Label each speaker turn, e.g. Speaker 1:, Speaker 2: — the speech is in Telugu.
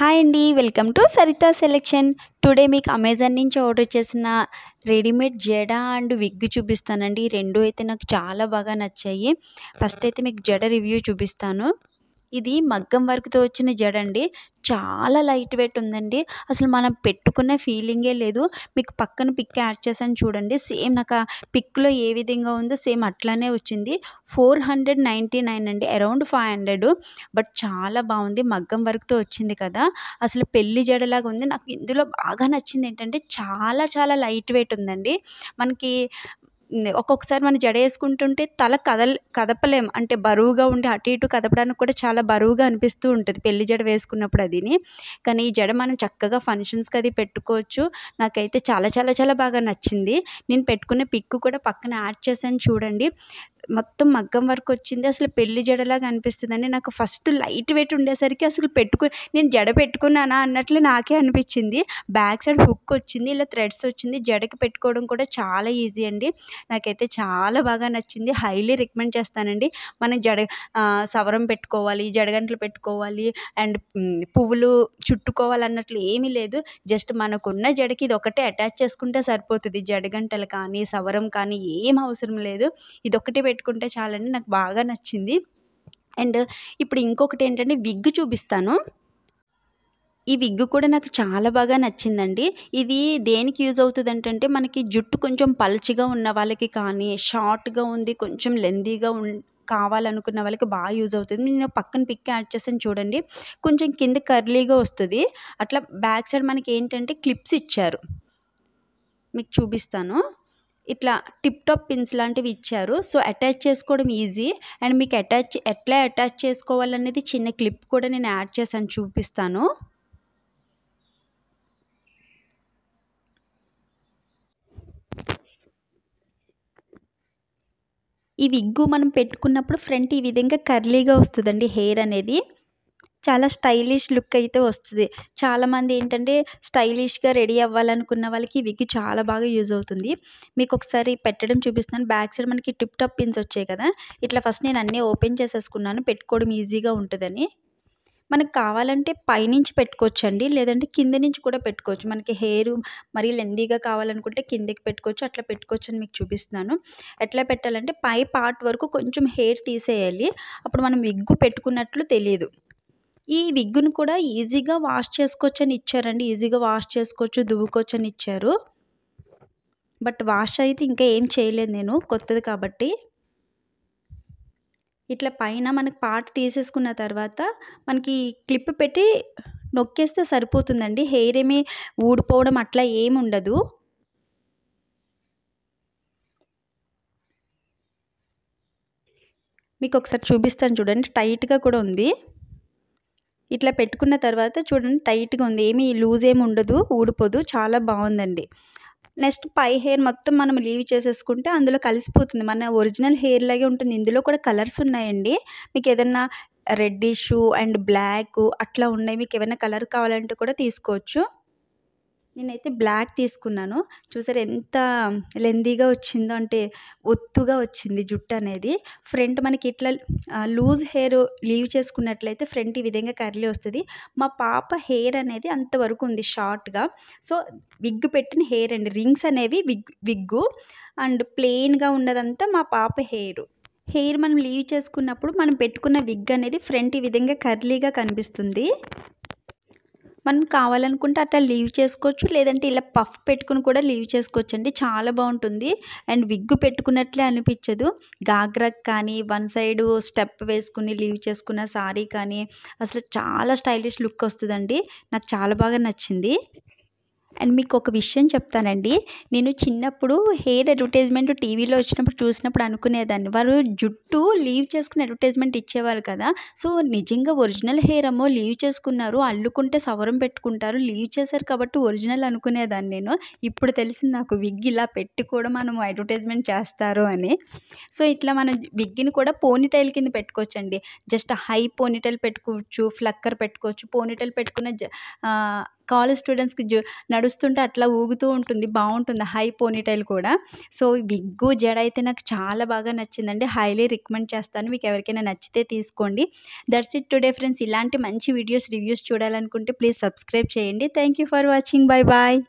Speaker 1: హాయ్ అండి welcome to Saritha selection. Today మీకు అమెజాన్ నుంచి ఆర్డర్ చేసిన రెడీమేడ్ జడ అండ్ విగ్ చూపిస్తానండి. రెండు అయితే నాకు చాలా బాగా నచ్చాయి. ఫస్ట్ అయితే మీకు జడ రివ్యూ చూపిస్తాను. ఇది మగ్గం వర్క్తో వచ్చిన జడ అండి చాలా లైట్ వెయిట్ ఉందండి. అసలు మనం పెట్టుకున్న ఫీలింగే లేదు. మీకు పక్కన పిక్ యాడ్ చేశాను చూడండి. సేమ్ నాకు ఆ పిక్లో ఏ విధంగా ఉందో సేమ్ అట్లానే వచ్చింది. ఫోర్ హండ్రెడ్ నైంటీ నైన్ అండి. Around five hundred. బట్ చాలా బాగుంది. మగ్గం వర్క్తో వచ్చింది కదా. అసలు పెళ్ళి జడలాగా ఉంది. నాకు ఇందులో బాగా నచ్చింది ఏంటంటే చాలా చాలా లైట్ వెయిట్ ఉందండి. మనకి ఒక్కొక్కసారి మనం జడ వేసుకుంటుంటే తల కదల కదపలేం. అంటే బరువుగా ఉండి అటు ఇటు కదపడానికి కూడా చాలా బరువుగా అనిపిస్తూ ఉంటుంది. పెళ్ళి జడ వేసుకున్నప్పుడు అదిని. కానీ ఈ జడ మనం చక్కగా ఫంక్షన్స్కి అది పెట్టుకోవచ్చు. నాకైతే చాలా చాలా చాలా బాగా నచ్చింది. నేను పెట్టుకునే పిక్ కూడా పక్కన యాడ్ చేశాను చూడండి. మొత్తం మగ్గం వర్క్ వచ్చింది. అసలు పెళ్ళి జడలాగా అనిపిస్తుందండి. నాకు ఫస్ట్ లైట్ వెయిట్ ఉండేసరికి అసలు పెట్టుకు నేను జడ పెట్టుకున్నానా అన్నట్లు నాకే అనిపించింది. బ్యాక్ సైడ్ హుక్ వచ్చింది. ఇలా థ్రెడ్స్ వచ్చింది. జడకి పెట్టుకోవడం కూడా చాలా ఈజీ అండి. నాకైతే చాలా బాగా నచ్చింది. హైలీ రికమెండ్ చేస్తానండి. మనం జడ సవరం పెట్టుకోవాలి జడగంటలు పెట్టుకోవాలి అండ్ పువ్వులు చుట్టుకోవాలన్నట్లు ఏమీ లేదు. జస్ట్ మనకున్న జడకి ఇది ఒకటే అటాచ్ చేసుకుంటే సరిపోతుంది. జడగంటలు కానీ సవరం కానీ ఏం అవసరం లేదు. ఇదొకటి పెట్టుకుంటే చాలండి. నాకు బాగా నచ్చింది. అండ్ ఇప్పుడు ఇంకొకటి ఏంటంటే విగ్ చూపిస్తాను. ఈ విగ్ కూడా నాకు చాలా బాగా నచ్చిందండి. ఇది దేనికి యూజ్ అవుతుంది అంటే మనకి జుట్టు కొంచెం పల్చిగా ఉన్న వాళ్ళకి కానీ షార్ట్గా ఉంది కొంచెం లెందీగా ఉం కావాలనుకున్న వాళ్ళకి బాగా యూజ్ అవుతుంది. నేను పక్కన పిక్ యాడ్ చేసాను చూడండి. కొంచెం కింద కర్లీగా వస్తుంది. అట్లా బ్యాక్ సైడ్ మనకి ఏంటంటే క్లిప్స్ ఇచ్చారు. మీకు చూపిస్తాను. ఇట్లా టిప్ టాప్ పిన్స్ లాంటివి ఇచ్చారు. సో అటాచ్ చేసుకోవడం ఈజీ. అండ్ మీకు అటాచ్ ఎట్లా అటాచ్ చేసుకోవాలనేది చిన్న క్లిప్ కూడా నేను యాడ్ చేశాను చూపిస్తాను. ఈ విగ్గు మనం పెట్టుకున్నప్పుడు ఫ్రంట్ ఈ విధంగా కర్లీగా వస్తుందండి హెయిర్ అనేది. చాలా స్టైలిష్ లుక్ అయితే వస్తుంది. చాలామంది ఏంటంటే స్టైలిష్గా రెడీ అవ్వాలనుకున్న వాళ్ళకి ఈ విగ్ చాలా బాగా యూజ్ అవుతుంది. మీకు ఒకసారి పెట్టడం చూపిస్తున్నాను. బ్యాక్ సైడ్ మనకి టిప్ టాప్ పిన్స్ వచ్చాయి కదా. ఇట్లా ఫస్ట్ నేను అన్నీ ఓపెన్ చేసేసుకున్నాను. పెట్టుకోవడం ఈజీగా ఉంటుందని. మనకు కావాలంటే పైనుంచి పెట్టుకోవచ్చు అండి లేదంటే కింద నుంచి కూడా పెట్టుకోవచ్చు. మనకి హెయిర్ మరీ లెందీగా కావాలనుకుంటే కిందకి పెట్టుకోవచ్చు. అట్లా పెట్టుకోవచ్చు అని మీకు చూపిస్తున్నాను. ఎట్లా పెట్టాలంటే పై పార్ట్ వరకు కొంచెం హెయిర్ తీసేయాలి. అప్పుడు మనం విగ్గు పెట్టుకున్నట్లు తెలియదు ఈ విగ్గును కూడా ఈజీగా వాష్ చేసుకోవచ్చు అని ఇచ్చారండి. ఈజీగా వాష్ చేసుకోవచ్చు దువ్వుకోవచ్చు అని ఇచ్చారు. బట్ వాష్ అయితే ఇంకా ఏం చేయలేదు నేను. కొత్తది కాబట్టి. ఇట్లా పైన మనకు పార్ట్ తీసేసుకున్న తర్వాత మనకి క్లిప్ పెట్టి నొక్కేస్తే సరిపోతుందండి. హెయిర్ ఏమీ ఊడిపోవడం అట్లా ఏమి ఉండదు. మీకు ఒకసారి చూపిస్తాను చూడండి. టైట్గా కూడా ఉంది. ఇట్లా పెట్టుకున్న తర్వాత చూడండి టైట్గా ఉంది. ఏమీ లూజ్ ఏమి ఉండదు ఊడిపోదు. చాలా బాగుందండి. నెక్స్ట్ పై హెయిర్ మొత్తం మనం లీవ్ చేసేసుకుంటే అందులో కలిసిపోతుంది. మన ఒరిజినల్ హెయిర్ లాగే ఉంటుంది. ఇందులో కూడా కలర్స్ ఉన్నాయండి. మీకు ఏదన్నా రెడ్డిష్ అండ్ బ్లాక్ అట్లా ఉన్నాయి. మీకు ఏమైనా కలర్ కావాలంటే కూడా తీసుకోవచ్చు. నేనైతే బ్లాక్ తీసుకున్నాను. చూసారు ఎంత లెందీగా వచ్చిందో అంటే ఒత్తుగా వచ్చింది జుట్టు అనేది. ఫ్రంట్ మనకి ఇట్లా లూజ్ హెయిర్ లీవ్ చేసుకున్నట్లయితే ఫ్రంట్ ఈ విధంగా కర్లీ వస్తుంది. మా పాప హెయిర్ అనేది అంతవరకు ఉంది షార్ట్గా. సో విగ్ పెట్టిన హెయిర్ అండి. రింగ్స్ అనేవి విగ్ విగ్గు అండ్ ప్లెయిన్గా ఉన్నదంతా మా పాప హెయిర్. హెయిర్ మనం లీవ్ చేసుకున్నప్పుడు మనం పెట్టుకున్న విగ్ అనేది ఫ్రంట్ ఈ విధంగా కర్లీగా కనిపిస్తుంది. మనం కావాలనుకుంటే అట్లా లీవ్ చేసుకోవచ్చు లేదంటే ఇలా పఫ్ పెట్టుకుని కూడా లీవ్ చేసుకోవచ్చు అండి చాలా బాగుంటుంది. అండ్ విగ్గు పెట్టుకున్నట్లే అనిపించదు. గాగ్రాక్ కానీ వన్ సైడ్ స్టెప్ వేసుకుని లీవ్ చేసుకున్న సారీ కానీ అసలు చాలా స్టైలిష్ లుక్ వస్తుందండి. నాకు చాలా బాగా నచ్చింది. అండ్ మీకు ఒక విషయం చెప్తానండి. నేను చిన్నప్పుడు హెయిర్ అడ్వర్టైజ్మెంట్ టీవీలో వచ్చినప్పుడు చూసినప్పుడు అనుకునేదాన్ని. వారు జుట్టు లీవ్ చేసుకుని అడ్వర్టైజ్మెంట్ ఇచ్చేవారు కదా. సో నిజంగా ఒరిజినల్ హెయిర్ అమ్మో లీవ్ చేసుకున్నారు. అల్లుకుంటే సవరం పెట్టుకుంటారు. లీవ్ చేశారు కాబట్టి ఒరిజినల్ అనుకునేదాన్ని నేను. ఇప్పుడు తెలిసింది నాకు విగ్ ఇలా పెట్టి కూడా మనం అడ్వర్టైజ్మెంట్ చేస్తారు అని. సో ఇట్లా మనం విగ్గిని కూడా పోనీటైల్ కింద పెట్టుకోవచ్చండి. జస్ట్ హై పోనీటైల్ పెట్టుకోవచ్చు ఫ్లక్కర్ పెట్టుకోవచ్చు. పోనీటైల్ పెట్టుకున్న కాలేజ్ స్టూడెంట్స్‌కి జో నడుస్తుంటే అట్లా ఊగుతూ ఉంటుంది. బాగుంటుంది హై పోనీటైల్ కూడా. సో, విగ్గు, జడ అయితే నాకు చాలా బాగా నచ్చిందండి. హైలీ రికమెండ్ చేస్తాను. మీకు ఎవరికైనా నచ్చితే తీసుకోండి. That's it today friends. ఇలాంటి మంచి వీడియోస్, రివ్యూస్ చూడాలనుకుంటే ప్లీజ్ సబ్స్క్రైబ్ చేయండి. Thank you for watching. Bye bye.